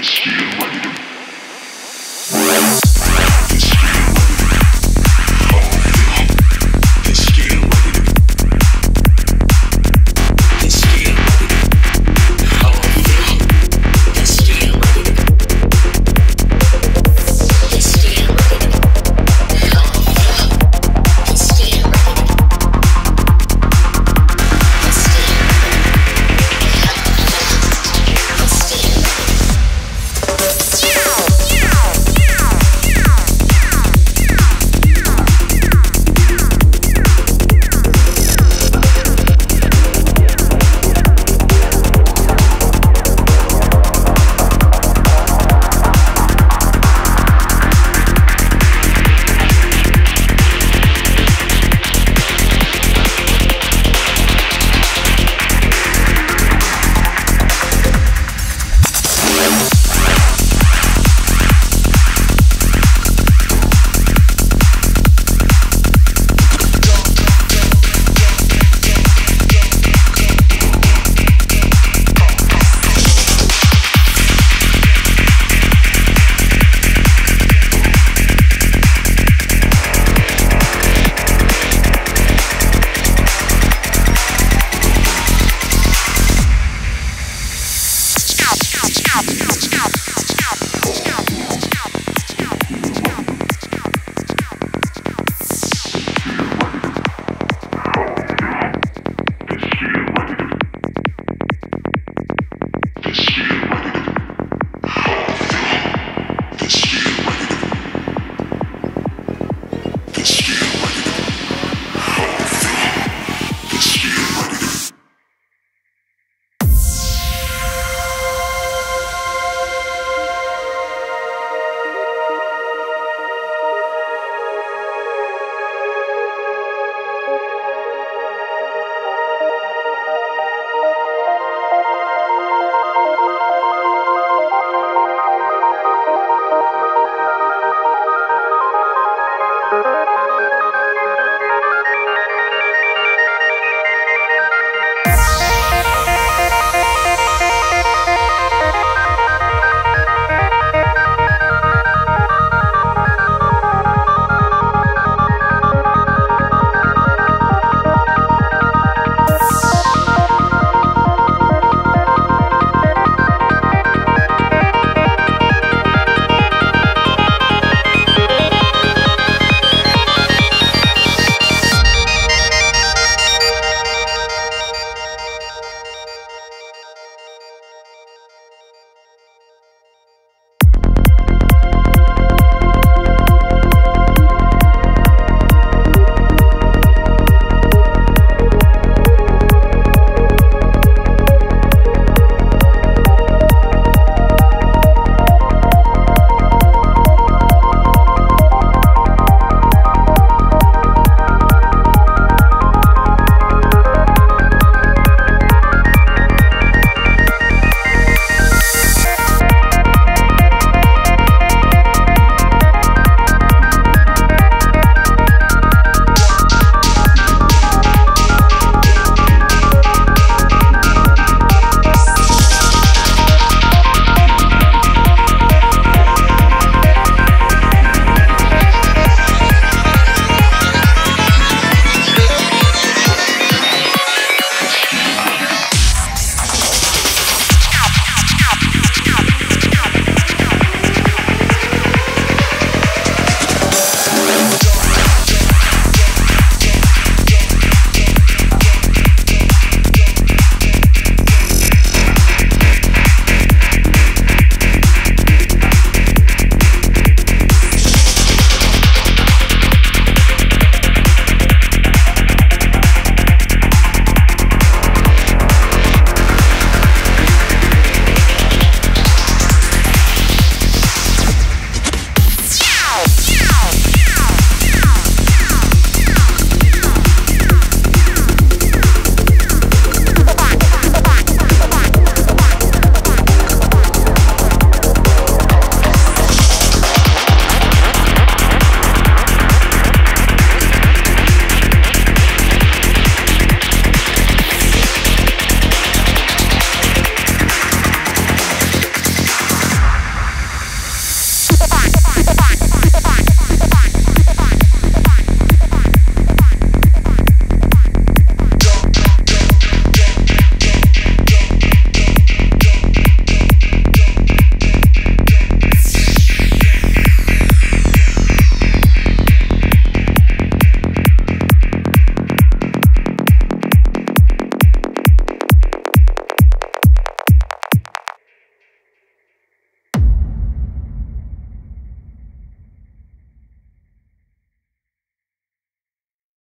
It's ready to